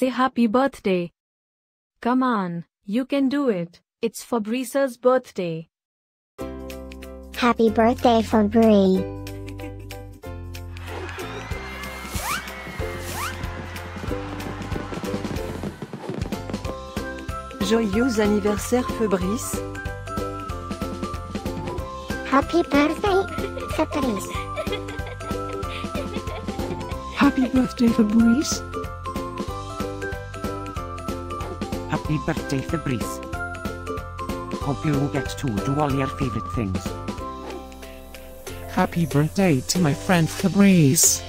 say happy birthday. Come on, you can do it. It's Fabrice's birthday. Happy birthday Fabri. Joyeux anniversaire Fabrice. Happy birthday Fabrice. Happy birthday, Fabrice. Happy birthday Fabrice. Hope you get to do all your favorite things. Happy birthday to my friend Fabrice.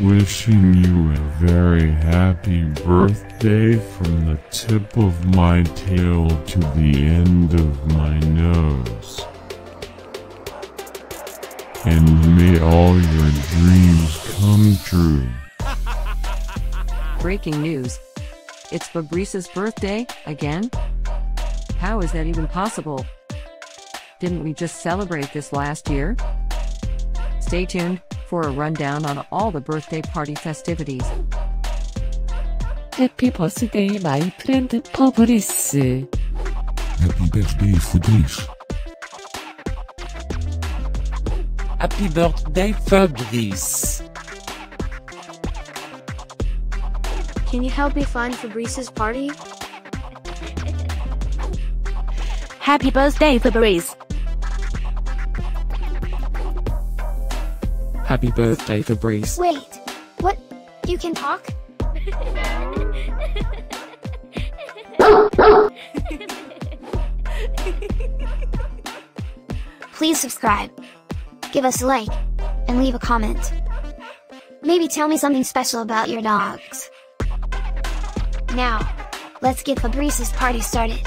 Wishing you a very happy birthday from the tip of my tail to the end of my nose. And may all your dreams come true. Breaking news. It's Fabrice's birthday, again? How is that even possible? Didn't we just celebrate this last year? Stay tuned for a rundown on all the birthday party festivities. Happy birthday, my friend Fabrice. Happy birthday Fabrice. Happy birthday, Fabrice. Can you help me find Fabrice's party? Happy birthday, Fabrice. Happy birthday, Fabrice. Wait, what? You can talk? Please subscribe, give us a like, and leave a comment. Maybe tell me something special about your dogs. Now, let's get Fabrice's party started.